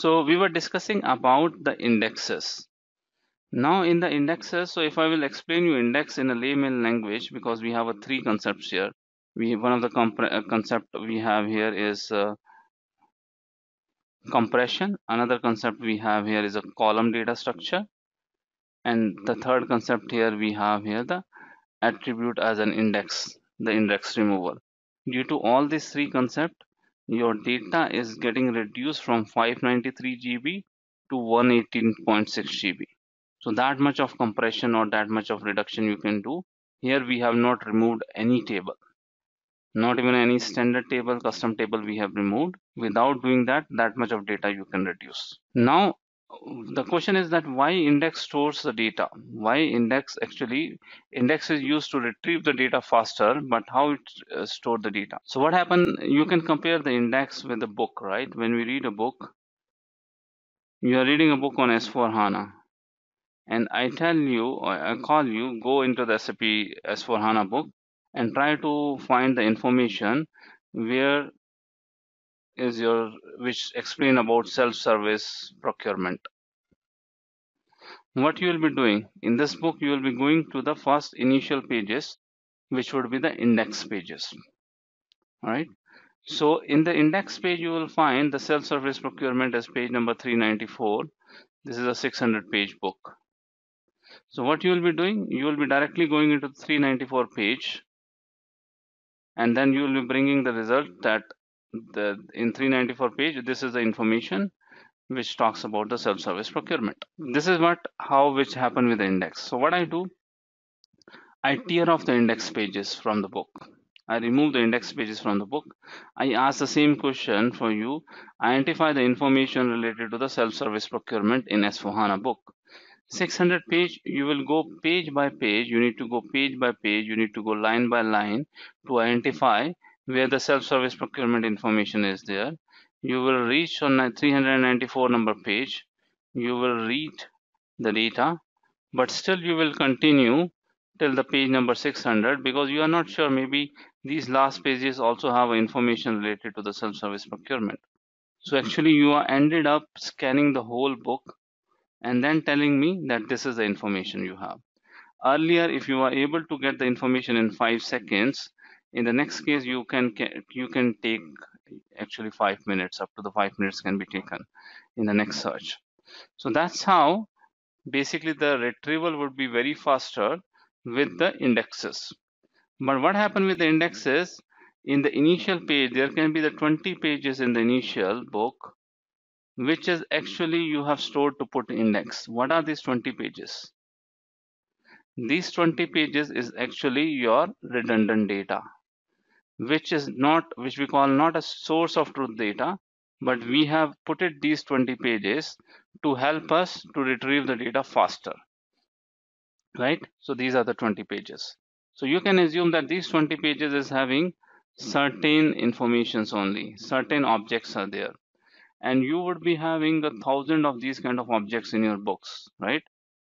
So we were discussing about the indexes. Now in the indexes, so if I will explain you index in a layman language, because we have a three concepts here. We one of the uh, concept we have here is uh, compression. Another concept we have here is a column data structure. And the third concept here we have here the attribute as an index, the index removal. Due to all these three concepts, your data is getting reduced from 593 GB to 118.6 GB. So that much of compression or that much of reduction you can do. Here we have not removed any table. Not even any standard table, custom table we have removed. Without doing that, that much of data you can reduce. Now the question is that why index stores the data? Why index actually index is used to retrieve the data faster but how it uh, stored the data? So what happened you can compare the index with the book right? When we read a book you are reading a book on s4 hana. And i tell you i call you go into the sap s4 hana book and try to find the information where is your which explain about self-service procurement. What you will be doing in this book you will be going to the first initial pages which would be the index pages. All right so in the index page you will find the self-service procurement as page number 394 this is a 600 page book. So what you will be doing you will be directly going into the 394 page and then you will be bringing the result that the in 394 page this is the information which talks about the self-service procurement. This is what how which happen with the index. So what i do i tear off the index pages from the book. I remove the index pages from the book. I ask the same question for you. Identify the information related to the self-service procurement in s4hana book. 600 page you will go page by page. You need to go page by page. You need to go line by line to identify where the self-service procurement information is there. You will reach on 394 number page. You will read the data but still you will continue till the page number 600 because you are not sure. Maybe these last pages also have information related to the self-service procurement. So actually you are ended up scanning the whole book and then telling me that this is the information you have. Earlier if you are able to get the information in five seconds in the next case you can you can take actually five minutes up to the five minutes can be taken in the next search. So that's how basically the retrieval would be very faster with the indexes. But what happened with the indexes? In the initial page there can be the 20 pages in the initial book which is actually you have stored to put index. What are these 20 pages? These 20 pages is actually your redundant data which is not which we call not a source of truth data but we have put it these 20 pages to help us to retrieve the data faster. Right? So these are the 20 pages. So you can assume that these 20 pages is having certain informations only certain objects are there. And you would be having a thousand of these kind of objects in your books right?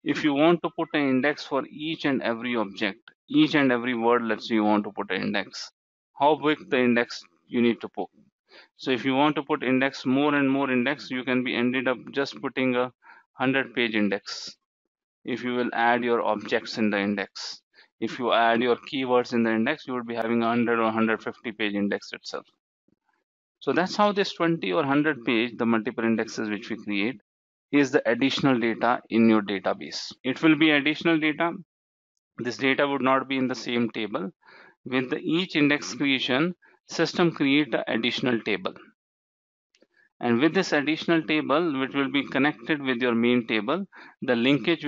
If you want to put an index for each and every object each and every word let's say you want to put an index how big the index you need to put. So if you want to put index more and more index you can be ended up just putting a 100 page index. If you will add your objects in the index. If you add your keywords in the index you would be having 100 or 150 page index itself. So that's how this 20 or 100 page the multiple indexes which we create is the additional data in your database. It will be additional data. This data would not be in the same table with each index creation, system create an additional table. And with this additional table, which will be connected with your main table, the linkage